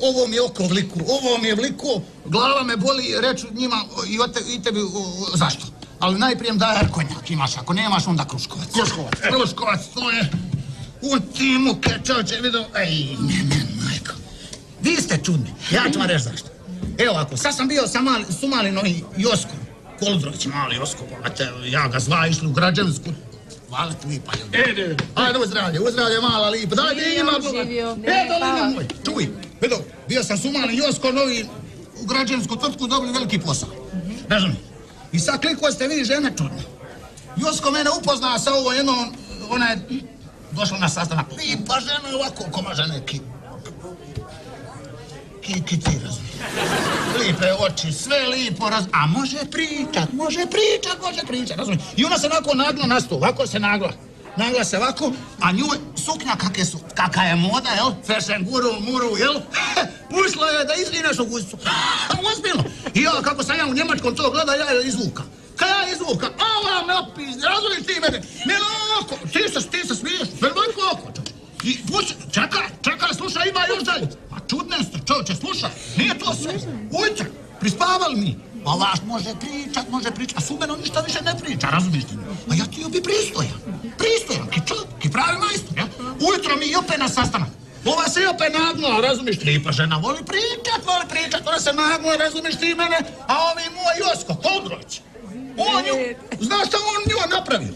ovo mi je oko vliku, ovo mi je vliku, glava me boli, reću njima i, o te, i tebi, o, zašto? Ali najprije daj konjak, imaš, ako nemaš onda kruškovac. Kruškovac. Kruškovac, to je u timu kečoće, vidio, ej, ne, ne, majko. Vi ste čudni, ja ću vam reći zašto. Evo ovako, sad sam bio sa mali, su mali novi Josko, Koldrović, mali Josko, ja ga zva, išli u građevinsku, Hvala ti lipa. E, ne. Ajde, uzdravlje, uzdravlje, mala lipa. Daj, Živio, ima... živio. E, dolina moj, čuj, vidio, bio sam su mali Josko, novi, u građevinsku tvrtku, dobili veliki posao. Razumijem. I sad kliko ste vi žene čudne. Josko mene upozna sa ovo jednom, ona je došla na sastanak. Lipa žena ovako, ko može neki. Kiki ti razumiješ. Lipe oči, sve lipo raz... A može pričat, može pričat, može pričat, razumiješ. I ona se onako nagla na sto, ovako se nagla. Nagla se ovako, a njoj suknja kakve su, kaka je moda, jel? Fashion guru, muru, jel? Pušla je da izlineš u guzicu. Ozbiljno. I ja, kako sam ja u Njemačkom to gleda, ja je izvuka. Kad ja izvuka, ova me opizdi, razumiješ ti mene? Miloko, ti se, ti se smiješ, veliko oko. I puši, čekaj, čekaj, slušaj, ima još dalje. Pa čudne ste, čovječe, slušaj, nije to sve. Ujče, prispavali mi. A vaš može pričat, može pričat, a sumeno ništa više ne priča, razumiješ ti? A ja ti bi pristojan, pristojan, ki čovjek, ki pravi majstor, ja? Ujutro mi i opet na sastanak. Ova se opet nagla, razumiješ ti? Pa žena voli pričat, voli pričat, ona se nagla, razumiješ ti mene? A ovi moj Josko, Koldrović, on nju, znaš šta on njoj napravio?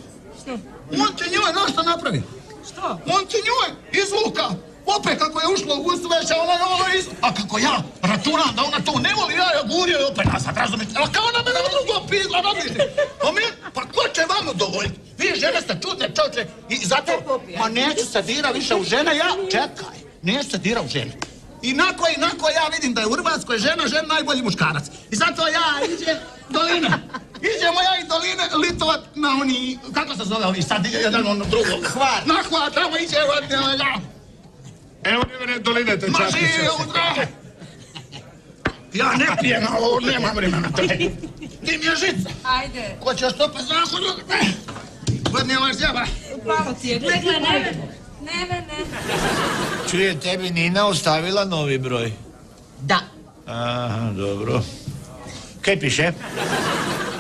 On ti njoj, znaš šta napravio? Što? On ti njoj izvuka. Opet kako je ušlo u gustu ona je ovo isto. A kako ja računam da ona to ne voli, ja je gurio i opet nazad, razumiješ? A kao ona mene drugo pizla, razumiješ? Pa mi, pa ko će vam udovoljiti? Vi žene ste čudne čoče i zato, ma neću se dira više u žene, ja, čekaj, neću se dira u žene. Inako, inako ja vidim da je u Hrvatskoj žena, žena najbolji muškarac. I zato ja idem doline. Idemo ja i doline litovat na oni, kako se zove ovi sad, jedan ono drugo. Hvat. Na hvat, tamo iđemo, ja. Evo mene doline te Ma zdrave. Ja ne pijem, ali ovo nemam vremena. Ti mi je žica. Ajde. Ko će što pa zahodu? Vodni ovaj zjeba. Upalo ti je. Gledaj, ne. Ne, ne, ne. Čuje, tebi Nina ostavila novi broj. Da, Aha, dobro. Kaj piše?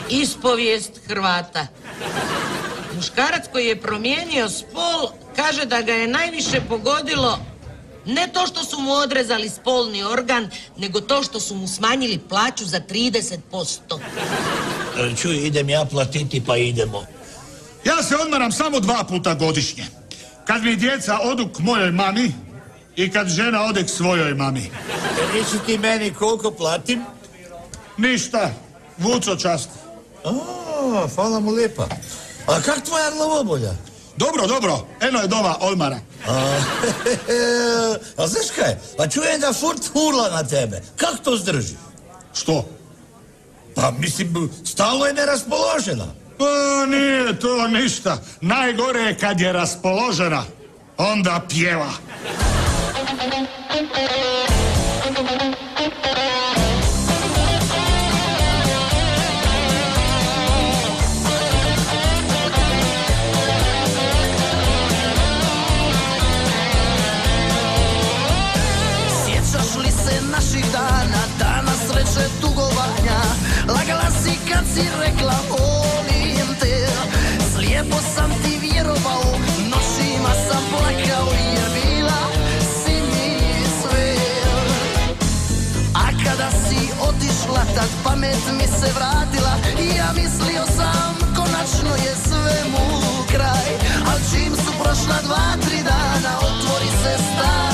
ispovijest Hrvata. Muškarac koji je promijenio spol kaže da ga je najviše pogodilo ne to što su mu odrezali spolni organ, nego to što su mu smanjili plaću za 30%. E, Čuj, idem ja platiti pa idemo. Ja se odmaram samo dva puta godišnje. Kad mi djeca odu k mojoj mami i kad žena ode k svojoj mami. Reci ti meni koliko platim? Ništa. Vuco čast. A, hvala mu lijepa. A kak tvoja glavobolja? Dobro, dobro. Eno je doma Olmara. A, a znaš kaj? Pa čujem da furt hurla na tebe. Kak to zdrži? Što? Pa mislim, stalno je neraspoložena. Pa nije to ništa. Najgore je kad je raspoložena. Onda pjeva. Si rekla volim te Slijepo sam ti vjerovao, noćima sam plakao Jer bila si mi sve A kada si otišla, tad pamet mi se vratila I ja mislio sam, konačno je svemu kraj. Al čim su prošla dva, tri dana, otvori se stara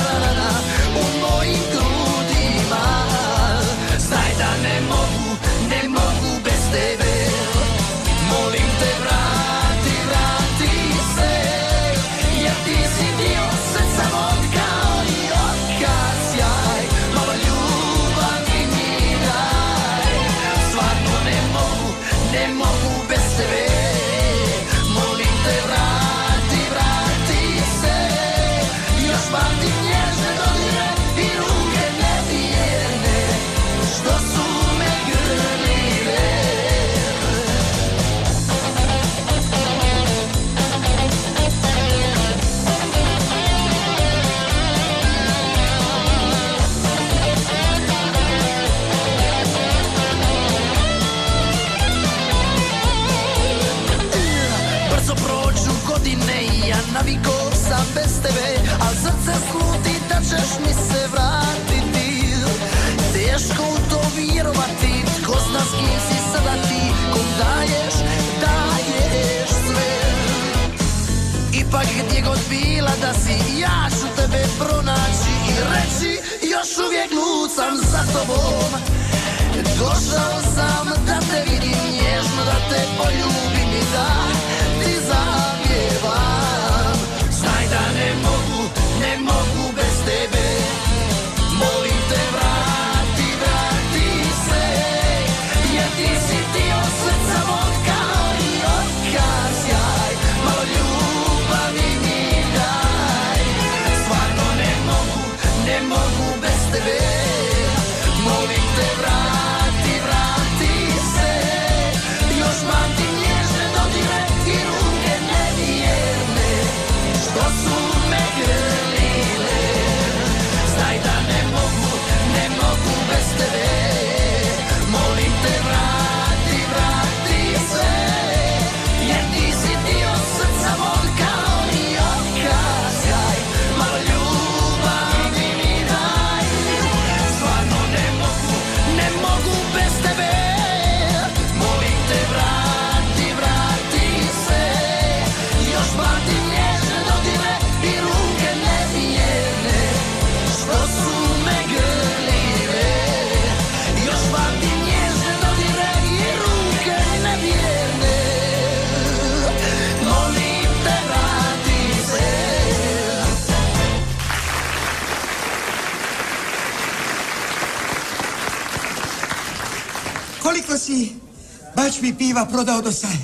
bačvi piva prodao do sada?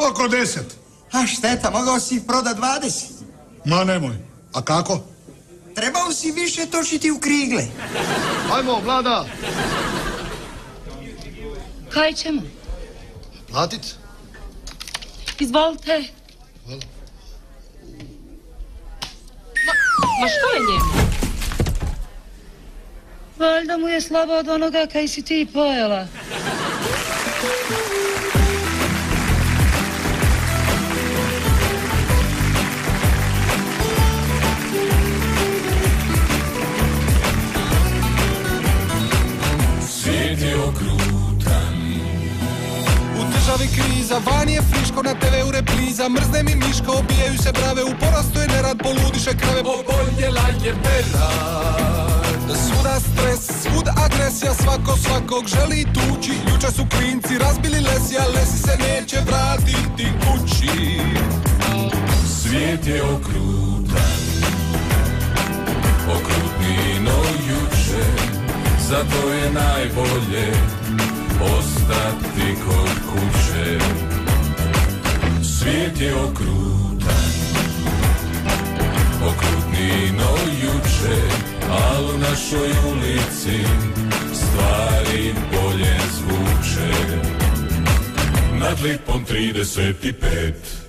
Oko deset. A šteta, mogao si ih prodat 20. Ma nemoj. A kako? Trebao si više točiti u krigle. Ajmo, vlada, Kaj ćemo? platit. Izvolite. Ma što je njemu? Valjda mu je slabo od onoga kaj si ti pojela. Je U državi kriza, van je friško, na TV u repriza Mrzne mi miško, obijaju se brave. U porastu je nerad, poludiše krave. Oboljela je Bela Svuda stres, svud agresija, svako svakog želi tući. Juče su klinci razbili lesi, a lesi se neće vratiti kući. Svijet je okrutan Zato je najbolje Ostati kod kuće. Svijet je okrutan Okrutniji no juče Al u našoj ulici Stvari bolje zvuče. Nad lipom 35